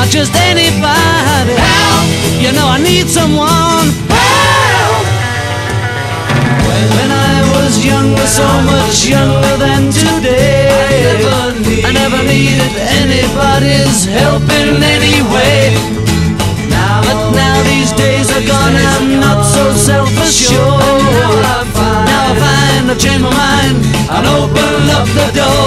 not just anybody. Help! You know I need someone. Help! When I was younger, so much younger than today, I never needed anybody's help in any way. But now these days are gone, I'm not so self-assured. Now I find I've changed my mind and open up the doors.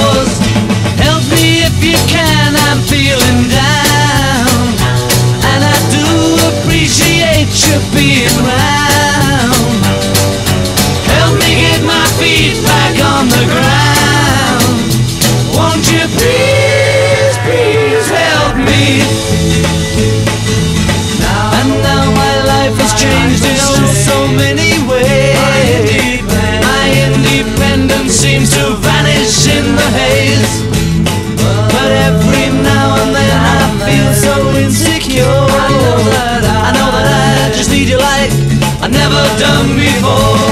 Many ways. My independence seems to vanish in the haze. But every now and then I feel so insecure. I know that I just need you like I've never done before.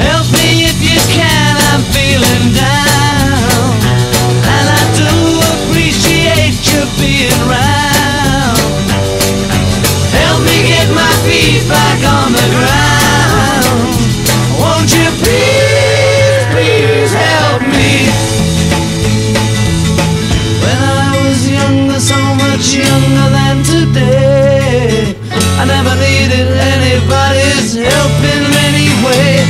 Help me if you can, I'm feeling down. And I do appreciate you being round. Help me get my feet back on the ground. everybody's helping anyway.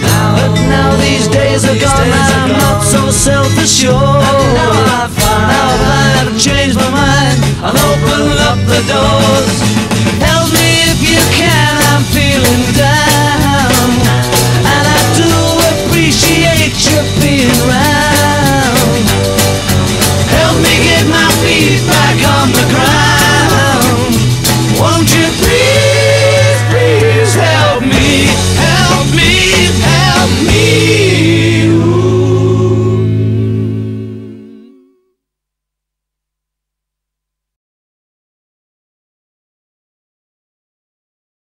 Now, now these days are gone, days I'm gone. not so self-assured. Now I find now I have changed my mind. I'll open up the doors. Help me if you can. I'm feeling down, and I do appreciate you being right.